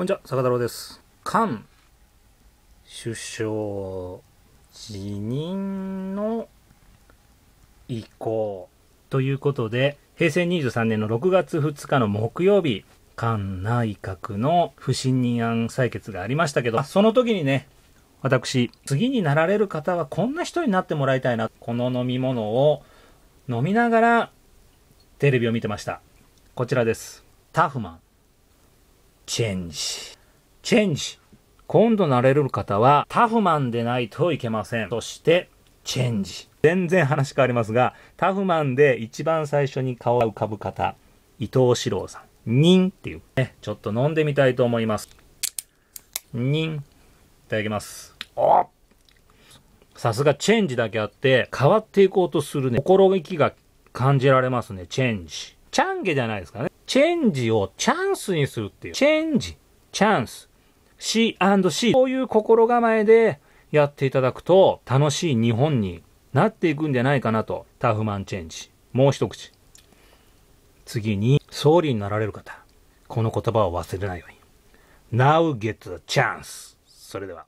こんにちは、坂太郎です。菅首相辞任の意向ということで、平成23年の6月2日の木曜日、菅内閣の不信任案採決がありましたけど、その時にね、私、次になられる方はこんな人になってもらいたいな。この飲み物を飲みながらテレビを見てました。こちらです。タフマン。チェンジ。チェンジ。今度なれる方はタフマンでないといけません。そして、チェンジ。全然話変わりますが、タフマンで一番最初に顔が浮かぶ方、伊藤四郎さん。ニンっていう。ね、ちょっと飲んでみたいと思います。ニン。いただきます。おさすがチェンジだけあって、変わっていこうとするね、心意気が感じられますね、チェンジ。チャンゲじゃないですかね。チェンジをチャンスにするっていう。チェンジ、チャンス。C&C。こういう心構えでやっていただくと、楽しい日本になっていくんじゃないかなと。タフマンチェンジ。もう一口。次に、総理になられる方。この言葉を忘れないように。Now get the chance. それでは。